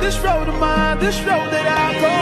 this road of mine, this road that I go.